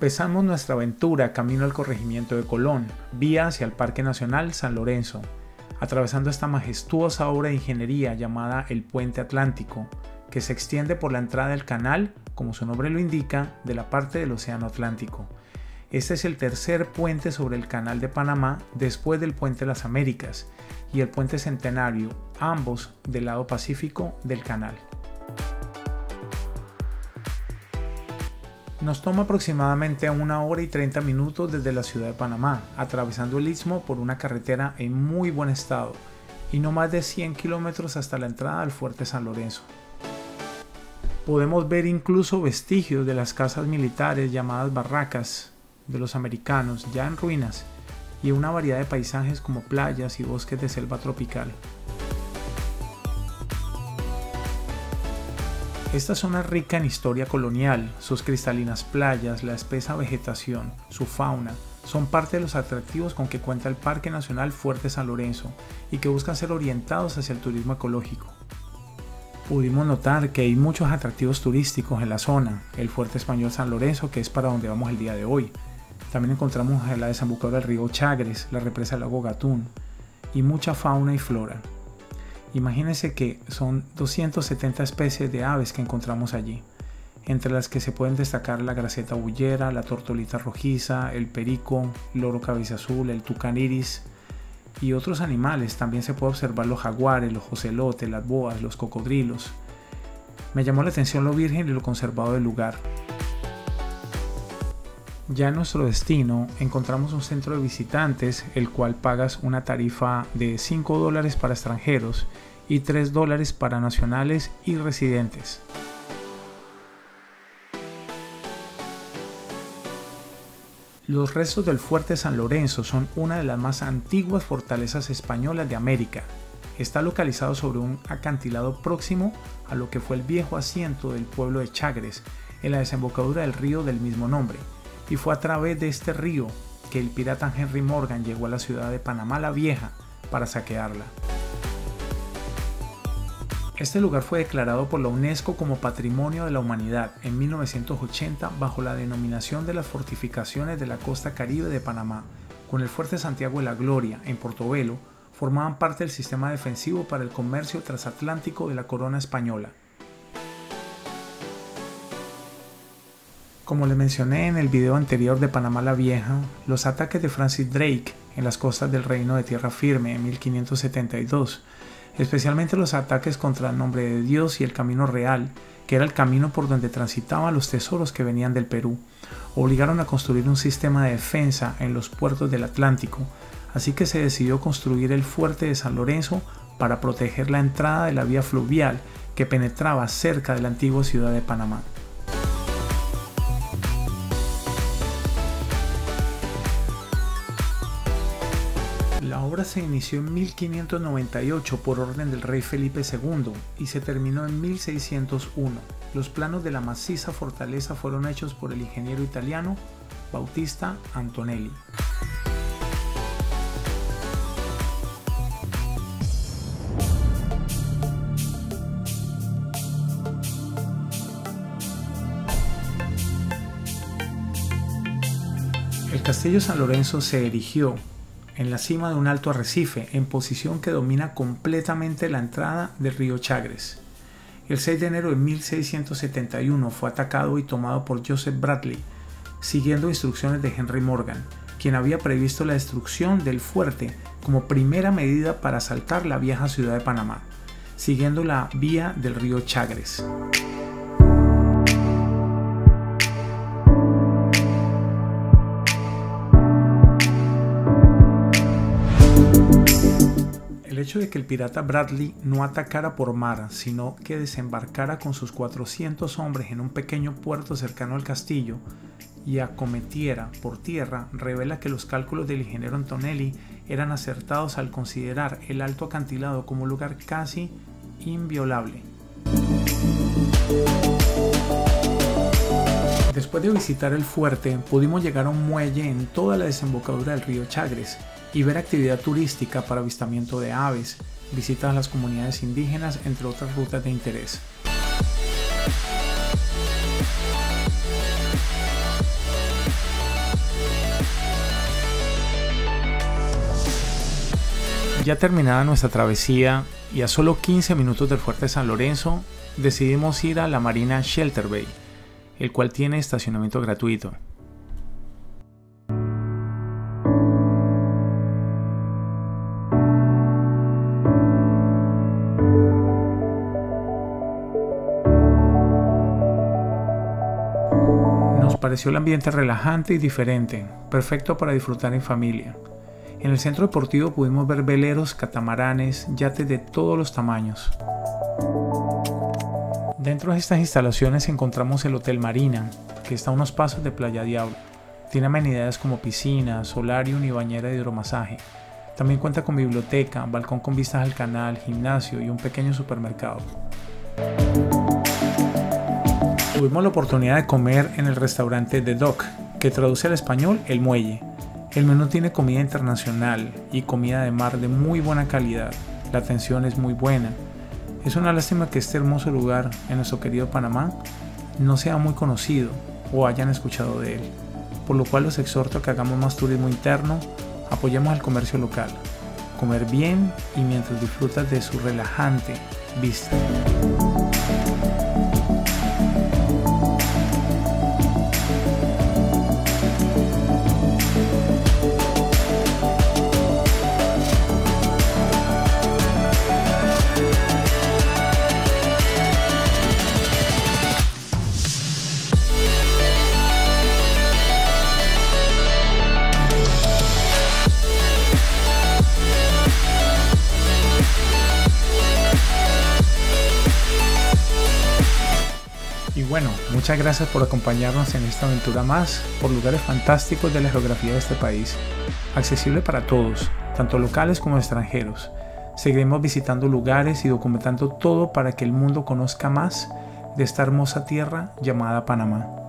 Empezamos nuestra aventura camino al corregimiento de Colón, vía hacia el Parque Nacional San Lorenzo, atravesando esta majestuosa obra de ingeniería llamada el Puente Atlántico, que se extiende por la entrada del canal, como su nombre lo indica, de la parte del Océano Atlántico. Este es el tercer puente sobre el Canal de Panamá después del Puente las Américas y el Puente Centenario, ambos del lado pacífico del canal. Nos toma aproximadamente una hora y 30 minutos desde la ciudad de Panamá, atravesando el istmo por una carretera en muy buen estado y no más de 100 kilómetros hasta la entrada al fuerte San Lorenzo. Podemos ver incluso vestigios de las casas militares llamadas barracas de los americanos ya en ruinas y una variedad de paisajes como playas y bosques de selva tropical. Esta zona rica en historia colonial, sus cristalinas playas, la espesa vegetación, su fauna, son parte de los atractivos con que cuenta el Parque Nacional Fuerte San Lorenzo y que buscan ser orientados hacia el turismo ecológico. Pudimos notar que hay muchos atractivos turísticos en la zona, el Fuerte Español San Lorenzo, que es para donde vamos el día de hoy. También encontramos la desembocadura del río Chagres, la represa del lago Gatún y mucha fauna y flora. Imagínense que son 270 especies de aves que encontramos allí, entre las que se pueden destacar la graceta bullera, la tortolita rojiza, el perico, el loro cabeza azul, el tucán iris y otros animales. También se puede observar los jaguares, los ocelotes, las boas, los cocodrilos. Me llamó la atención lo virgen y lo conservado del lugar. Ya en nuestro destino encontramos un centro de visitantes, el cual pagas una tarifa de 5 dólares para extranjeros y 3 dólares para nacionales y residentes. Los restos del fuerte San Lorenzo son una de las más antiguas fortalezas españolas de América. Está localizado sobre un acantilado próximo a lo que fue el viejo asiento del pueblo de Chagres, en la desembocadura del río del mismo nombre y fue a través de este río que el pirata Henry Morgan llegó a la ciudad de Panamá la Vieja para saquearla. Este lugar fue declarado por la UNESCO como Patrimonio de la Humanidad en 1980 bajo la denominación de las fortificaciones de la costa caribe de Panamá, con el Fuerte Santiago de la Gloria en Portobelo, formaban parte del sistema defensivo para el comercio transatlántico de la corona española. Como le mencioné en el video anterior de Panamá la Vieja, los ataques de Francis Drake en las costas del Reino de Tierra Firme en 1572, especialmente los ataques contra el nombre de Dios y el Camino Real, que era el camino por donde transitaban los tesoros que venían del Perú, obligaron a construir un sistema de defensa en los puertos del Atlántico, así que se decidió construir el fuerte de San Lorenzo para proteger la entrada de la vía fluvial que penetraba cerca de la antigua ciudad de Panamá. Se inició en 1598 por orden del rey Felipe II y se terminó en 1601. Los planos de la maciza fortaleza fueron hechos por el ingeniero italiano Bautista Antonelli. El castillo San Lorenzo se erigió en la cima de un alto arrecife, en posición que domina completamente la entrada del río Chagres. El 6 de enero de 1671 fue atacado y tomado por Joseph Bradley, siguiendo instrucciones de Henry Morgan, quien había previsto la destrucción del fuerte como primera medida para asaltar la vieja ciudad de Panamá, siguiendo la vía del río Chagres. Hecho de que el pirata Bradley no atacara por mar, sino que desembarcara con sus 400 hombres en un pequeño puerto cercano al castillo y acometiera por tierra, revela que los cálculos del ingeniero Antonelli eran acertados al considerar el alto acantilado como lugar casi inviolable. Después de visitar el fuerte, pudimos llegar a un muelle en toda la desembocadura del río Chagres, y ver actividad turística para avistamiento de aves, visitas a las comunidades indígenas, entre otras rutas de interés. Ya terminada nuestra travesía y a solo 15 minutos del Fuerte San Lorenzo, decidimos ir a la Marina Shelter Bay, el cual tiene estacionamiento gratuito. Pareció el ambiente relajante y diferente, perfecto para disfrutar en familia. En el centro deportivo pudimos ver veleros, catamaranes, yates de todos los tamaños. Dentro de estas instalaciones encontramos el Hotel Marina, que está a unos pasos de Playa Diablo. Tiene amenidades como piscina, solarium y bañera de hidromasaje. También cuenta con biblioteca, balcón con vistas al canal, gimnasio y un pequeño supermercado. Tuvimos la oportunidad de comer en el restaurante The Dock, que traduce al español El Muelle. El menú tiene comida internacional y comida de mar de muy buena calidad. La atención es muy buena es una lástima que este hermoso lugar en nuestro querido Panamá no sea muy conocido o hayan escuchado de él, por lo cual los exhorto a que hagamos más turismo interno, apoyemos al comercio local, comer bien y mientras disfrutas de su relajante vista. Bueno, muchas gracias por acompañarnos en esta aventura más por lugares fantásticos de la geografía de este país, accesible para todos, tanto locales como extranjeros. Seguiremos visitando lugares y documentando todo para que el mundo conozca más de esta hermosa tierra llamada Panamá.